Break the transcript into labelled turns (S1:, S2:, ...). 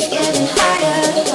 S1: It's getting harder.